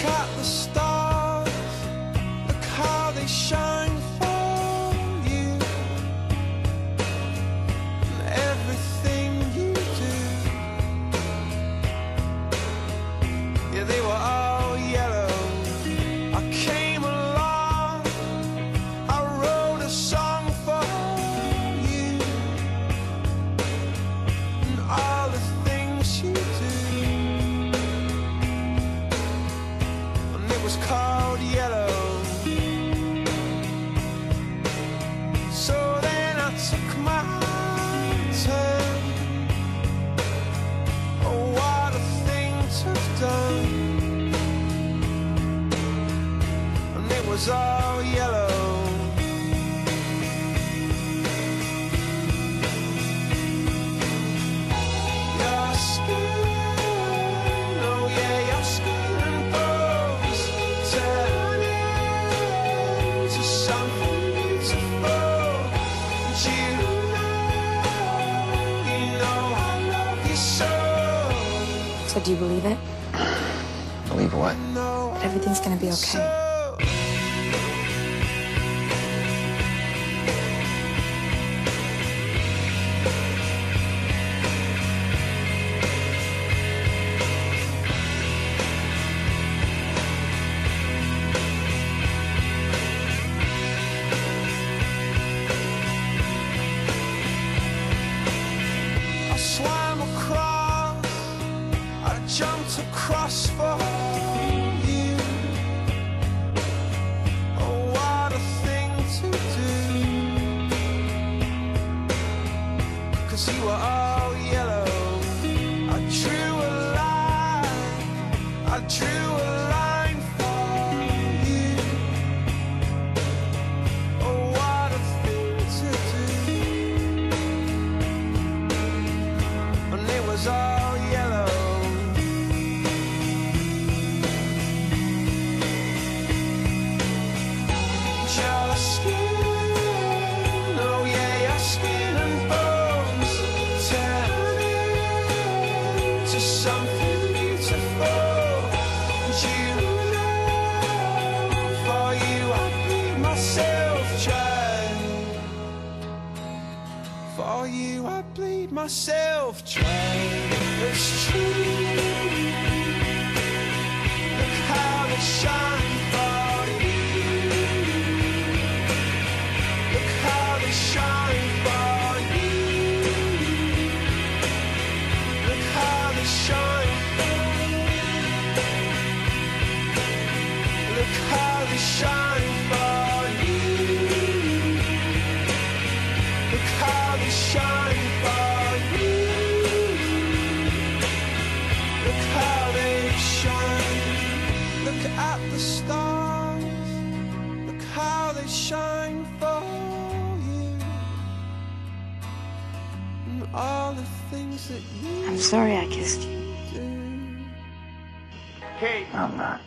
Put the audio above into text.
caught the star. Was all yellow. Your skin, oh yeah, your skin and bones turn into something beautiful. And you know, you know I love you so. So do you believe it? Believe what? No, That everything's gonna be okay. Jumped across for you. Oh, what a thing to do. Cause you were all For you, I bleed myself dry. It's true. Look how they shine for you. Look how they shine for you. Look how they shine shine for you. And all the things that you I'm sorry I kissed you. Kate. I'm not.